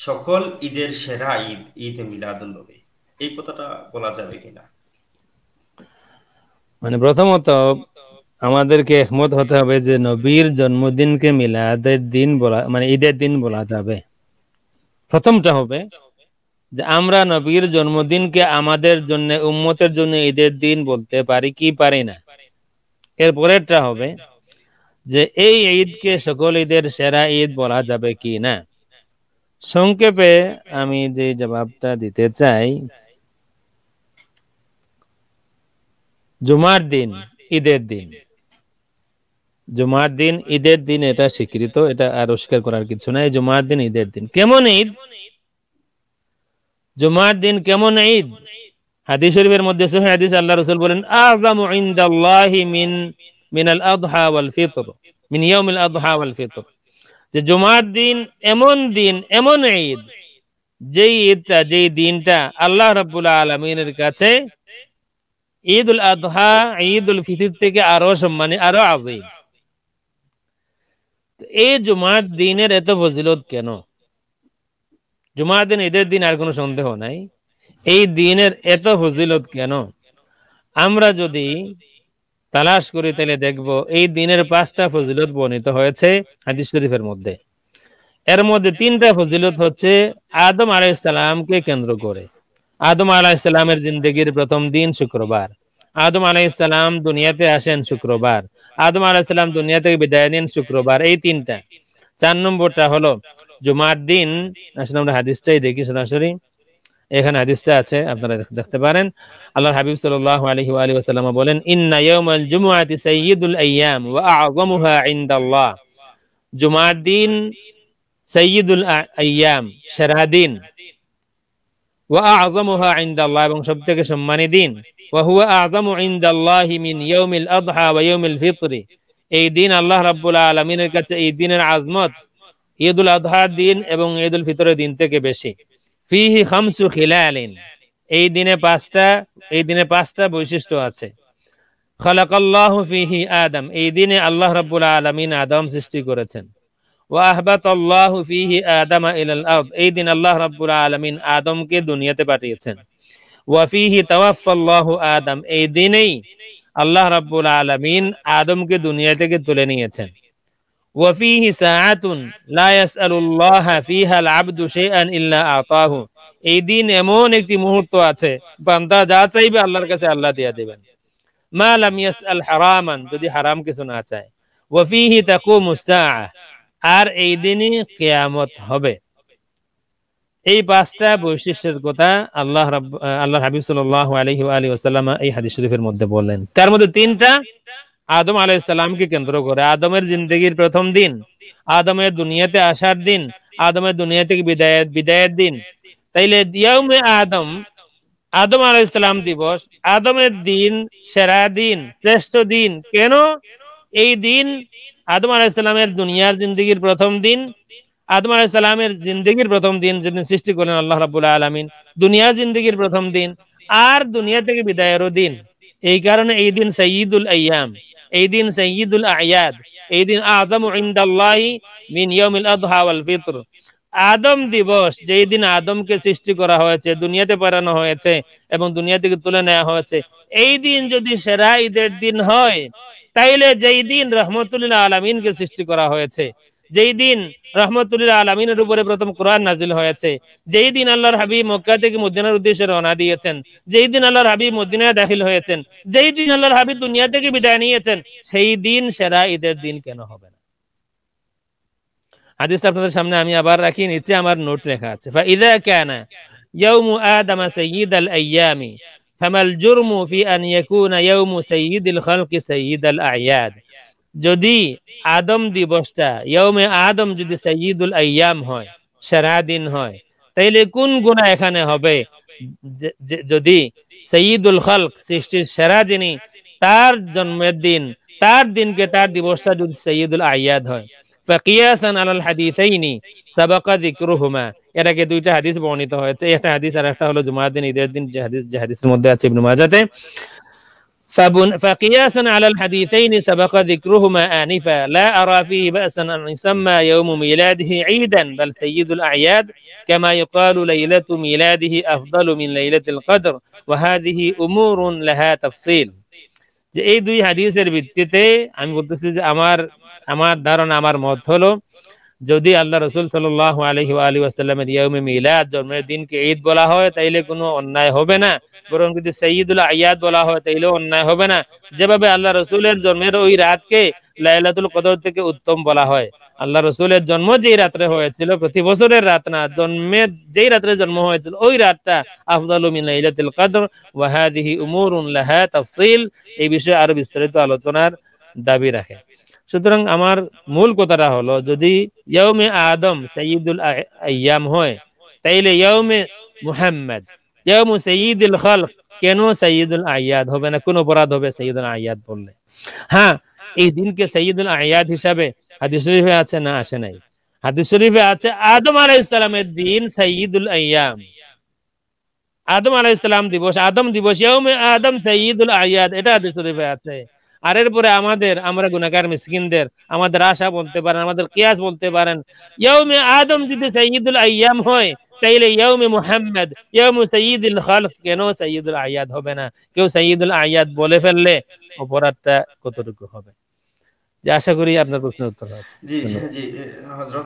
সকল ঈদের সেরা ঈদ ঈদ মিলাদুল নবী। এই কথাটা বলা যাবে কিনা? মানে প্রথমত আমাদেরকে একমত হতে হবে যে নবীর জন্মদিনকে মিলাদের দিন বলা মানে ঈদের দিন বলা যাবে। প্রথমটা হবে যে আমরা নবীর জন্মদিনকে আমাদের জন্য, উম্মতের জন্য ঈদের দিন বলতে পারি কি পারি না। এর পরেরটা হবে যে এই ঈদকে সকল ঈদের সেরা ঈদ বলা যাবে কি না। সংক্ষেপে আমি যে জবাবটা দিতে চাই, জুমার দিন, ঈদের দিন। জুমার দিন, ঈদের দিন, এটা স্বীকৃত, এটা আর অস্বীকার করার কিছু নাই। জুমার দিন, ঈদের দিন। কেমন ঈদ? জুমার দিন কেমন ঈদ? হাদিস শরীফের মধ্যে সহিহ হাদিস, আল্লাহ রাসূল বলেন, আযামু ইনদাল্লাহি মিন, মিনাল আযহা ওয়াল ফিতর, মিন ইয়াউমিল আযহা ওয়াল ফিতর। যে জুমার দিন এমন দিন, এমন ঈদ। যেই ঈদটা, যেই দিনটা আল্লাহ রাব্বুল আলামিনের কাছে ঈদ উল আদহা ঈদ উল ফিতর থেকে আরও সম্মানী, আরও আজিম এই জুমার দিনের এত ফজিলত কেন? জুমার দিন, ঈদের দিন আর কোনো সন্দেহ নাই। এই দিনের এত ফজিলত কেন? আমরা যদি তালাশ করি তাহলে দেখব এই দিনের পাঁচটা ফজিলত বর্ণিত হয়েছে হাদিস শরীফের মধ্যে। এর মধ্যে তিনটা ফজিলত হচ্ছে আদম আলাইসালামকে কেন্দ্র করে। আদম আলাইসালামের জিন্দগির প্রথম দিন শুক্রবার। আদম আলাইসালাম দুনিয়াতে আসেন শুক্রবার। আদম আলাইসালাম দুনিয়া থেকে বিদায় নেন শুক্রবার, এই তিনটা। চার নম্বরটা হলো জুমার দিন, আসলে আমরা হাদিসটাই দেখি সরাসরি। এখানে হাদিসটা আছে, আপনারা দেখতে পারেন। আল্লাহ হাবিব সাল্লাল্লাহু আলাইহি ওয়া আলিহি বলেন, ইন্না ইয়াউমাল জুমআতি সাইয়্যিদুল আইয়াম ওয়া আ'যামুহা ইনদাল্লাহ। জুমার দিন সাইয়্যিদুল আইয়াম সেরা দিন। ওয়া আ'যামুহা ইনদাল্লাহ এবং সবথেকে সম্মানী দিন। ওয়া হুয়া আ'যামু ইনদাল্লাহি মিন ইয়াউমিল আযহা ওয়া ইয়াউমিল ফিত্র। এই দিন আল্লাহ রাব্বুল আলামিনের কাছে এই দিনের আজমত, ঈদুল আযহার দিন এবং ঈদুল ফিতরের দিন থেকে বেশি। ফিহি খামসু খিলালিন। এই দিনে পাঁচটা, এই দিনে পাঁচটা বৈশিষ্ট্য আছে। ফিহি আদম। এই দিনে আল্লাহ আদম সৃষ্টি করেছেন। ওয়া ফিহি আদামা ইলাল এই দিন আল্লাহ রাব্বুল আলামিন আদমকে দুনিয়াতে পাঠিয়েছেন। ওয়া ফিহি তাওয়াফাল্লাহু আদম। এই দিনেই আল্লাহ রাব্বুল আলামিন আদমকে দুনিয়া থেকে তুলে নিয়েছেন। ওয়াফিহি সাআতুন লা ইয়াসআলুল্লাহ ফিহা আল আবদু শাইআন ইল্লা আতাহু। এই দিন এমন একটি মুহূর্ত আছে, বান্দা যা চাইবে আল্লাহর কাছে আল্লাহ দিয়া দিবেন। মা লাম ইয়াসআল হারামান, যদি হারাম কিছু না চায়। ওয়াফিহি তাকুমু সাআ আর এই দিনই কিয়ামত হবে। এই পাঁচটা বৈশিষ্ট্যের কথা আল্লাহ আল্লাহ হাবিব সাল্লাহ আলহি আলী ওসাল্লাম এই হাদিস শরীফের মধ্যে বললেন। তার মধ্যে তিনটা আদম আলাইসালামকে কেন্দ্র করে। আদমের জিন্দগির প্রথম দিন, আদমের দুনিয়াতে আসার দিন, আদমের দুনিয়া থেকে বিদায়ের বিদায়ের দিন। তাইলে ইয়াউমে আদম আদম আলাইসালাম দিবস, আদমের দিন সেরা দিন, শ্রেষ্ঠ দিন। কেন? এই দিন আদম আলাইসালামের দুনিয়ার জিন্দগির প্রথম দিন, আদম আলাইসালামের জিন্দগির প্রথম দিন যেদিন সৃষ্টি করলেন আল্লাহ রাবুল আলমিন, দুনিয়ার জিন্দগির প্রথম দিন, আর দুনিয়া থেকে বিদায়েরও দিন। এই কারণে এই দিন সঈদুল আয়াম এই দিন সঈদুল আয়াদ, এই দিন আদম ইনদাল্লাহি মিন ইয়াউমিল আদহা ওয়াল ফিতর। আদম দিবস যেই দিন আদমকে সৃষ্টি করা হয়েছে, দুনিয়াতে পাঠানো হয়েছে এবং দুনিয়া থেকে তুলে নেওয়া হয়েছে, এই দিন যদি সেরা ঈদের দিন হয়, তাইলে যেই দিন রহমতুল্লাহ আলমিনকে সৃষ্টি করা হয়েছে যেই দিন রহমতুল্লাহ আলমিনের উপরে প্রথম কোরআন নাজিল হয়েছে, যেই দিন আল্লাহর হাবিব মক্কা থেকে মদিনার উদ্দেশ্যে রওনা দিয়েছেন, যেই দিন আল্লাহর হাবিব মদিনায় দাখিল হয়েছেন, যেই দিন আল্লাহর হাবিব দুনিয়া থেকে বিদায় নিয়েছেন, সেই দিন সেরা ঈদের দিন কেন হবে না? আপনাদের সামনে আমি আবার রাখি, নিচে আমার নোট লেখা আছে। ফাইদা কানা ইয়াউমু আদামা সাইয়্যিদাল আইয়ামি ফামাল জুরমু ফি আন ইয়াকুনা ইয়াউমু সাইয়্যিদিল খালকি সাইয়্যিদাল আয়াদ। যদি আদম দিবসটা ইয়মে আদম যদি সাইয়িদুল আইয়াম হয়, সারা দিন হয়, তাইলে কোন গুণা এখানে হবে? যদি সঈদুল খালক সৃষ্টির সেরা যিনি, তার জন্মের দিন, তার দিনকে তার দিবসটা যদি সঈদুল আয়াদ হয়। ফাকিয়াসান আলাল হাদিসাইনি, সাবাকা দুইটা হাদিস বর্ণিত হয়েছে। একটা হাদিস আর একটা হলো জুমার দিন, ঈদের দিন, যে হাদিস, যে হাদিসের মধ্যে আছে মাজাতে। فبن فقياسا على الحديثين سبق ذكرهما آنفا لا أرى فيه بأسا أن يسمى يوم ميلاده عيدا بل سيد الأعياد كما يقال ليلة ميلاده أفضل من ليلة القدر وهذه أمور لها تفصيل যে এই দুই হাদিসের ভিত্তিতে আমি বলতেছি যে আমার আমার ধারণা আমার মত হলো যদি আল্লাহ রসুল সাল্লাহ আলহি আলী আসাল্লামের ইয়মে মিলাদ, জন্মের দিনকে ঈদ বলা হয়, তাইলে কোনো অন্যায় হবে না। বরং যদি সঈদুল আয়াদ বলা হয়, তাইলে অন্যায় হবে না। যেভাবে আল্লাহ রসুলের জন্মের ওই রাতকে লাইলাতুল কদর থেকে উত্তম বলা হয়। আল্লাহ রসুলের জন্ম যেই রাত্রে হয়েছিল, প্রতি বছরের রাত না জন্মের যেই রাত্রে জন্ম হয়েছিল, ওই রাতটা আফদালু মিন লাইলাতুল কদর, ওয়া হাদিহি উমুরুন লাহা তাফসীল। এই বিষয়ে আরও বিস্তারিত আলোচনার দাবি রাখে। সুতরাং আমার মূল কথাটা হলো, যদি ইয়ৌমে আদম সঈদুল আয়াম হয়, তাইলে ইয়ৌমে মুহাম্মদ ইয়ৌমু সঈদুল খালক কেন সঈদুল আয়াদ হবে না? কোন অপরাধ হবে সঈদুল আয়াদ বললে? হ্যাঁ এই দিনকে সঈদুল আয়াদ হিসাবে হাদিস শরীফে আছে না আসে নাই? হাদিস শরীফে আছে আদম আলাইহিস সালামের দিন সঈদুল আয়াম আদম আলাইহিস সালাম দিবস, আদম দিবস ইয়ৌমে আদম সঈদুল আয়াদ এটা হাদিস শরীফে আছে। আর এরপরে আমাদের আমরা গুনাকার মিসকিনদের আমাদের আশা বলতে পারেন আমাদের কিয়াস বলতে পারেন ইয়ৌমে আদম যদি সঈদুল আয়াম হয় তাইলে ইয়ৌমে মুহাম্মদ ইয়ৌমে সঈদুল খালক কেন সঈদুল আয়াদ হবে না? কেউ সঈদুল আয়াদ বলে ফেললে অপরাধটা কতটুকু হবে? যে আশা করি আপনার প্রশ্নের উত্তর আছে জি জি হযরত